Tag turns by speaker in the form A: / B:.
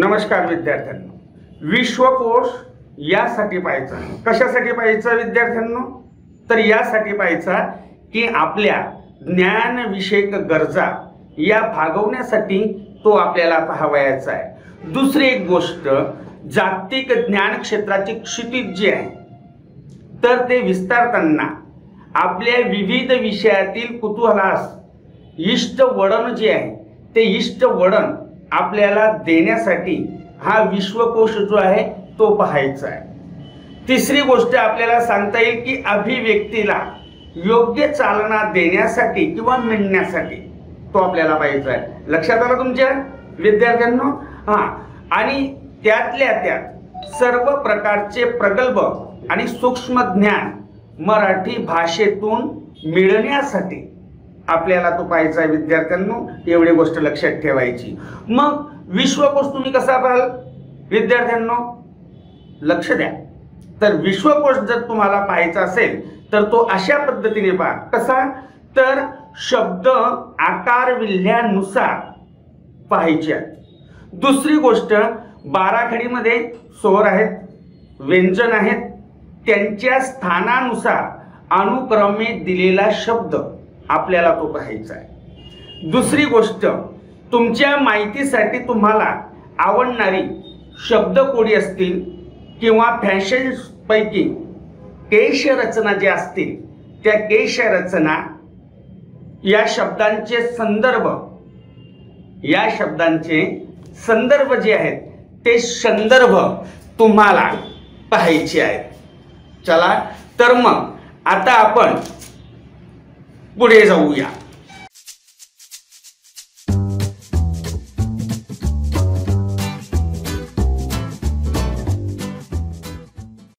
A: नमस्कार विद्यार्थ्यांनो. विश्वकोश यासाठी पाहायचा. कशासाठी पाहायचा विद्यार्थ्यांनो? तर यासाठी पाहायचा की आपल्या ज्ञानविषयक गरजा या भागवण्यासाठी तो आपल्याला पाहावयाचा आहे. दुसरी एक गोष्ट जागतिक ज्ञान क्षेत्राची क्षितिज जी आहे तर ते विस्तारताना आपल्या विविध विषयातील कुतूहलास इष्ट वडण जे आहे ते इष्ट वडण आपल्याला देण्यासाठी हा विश्वकोश जो आहे तो पाहायचा आहे. तिसरी गोष्ट आपल्याला सांगता येईल की अभिव्यक्तीला योग्य चालना देण्यासाठी किंवा मिळण्यासाठी तो आपल्याला पाहायचा आहे. लक्षात आला तुमच्या विद्यार्थ्यांना? हा. आणि त्यातल्या त्यात सर्व प्रकारचे प्रगल्भ आणि सूक्ष्म ज्ञान मराठी भाषेतून मिळण्यासाठी आपल्याला तो पाहायचा आहे विद्यार्थ्यांनो एवढी गोष्ट लक्षात ठेवायची. मग विश्वकोश तुम्ही कसा पाहाल? विद्यार्थ्यांनो लक्ष द्या. तर विश्वकोश जर तुम्हाला पाहायचा असेल तर तो अशा पद्धतीने पहा. कसा? तर शब्द आकार विल्ह्यानुसार पाहायचे आहेत. दुसरी गोष्ट बाराखडीमध्ये स्वर आहेत व्यंजन आहेत त्यांच्या स्थानानुसार अनुक्रमे दिलेला शब्द. आपल्याला तो पाहायचा आहे. दुसरी गोष्ट तुमच्या माहितीसाठी तुम्हाला आवडणारी शब्दकोडी असतील किंवा फॅशन्सपैकी केशरचना ज्या असतील त्या केशरचना या शब्दांचे संदर्भ या शब्दांचे संदर्भ जे आहेत ते संदर्भ तुम्हाला पाहायचे आहेत. चला तर मग आता आपण 不列手呀。